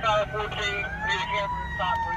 Tyler 14, need a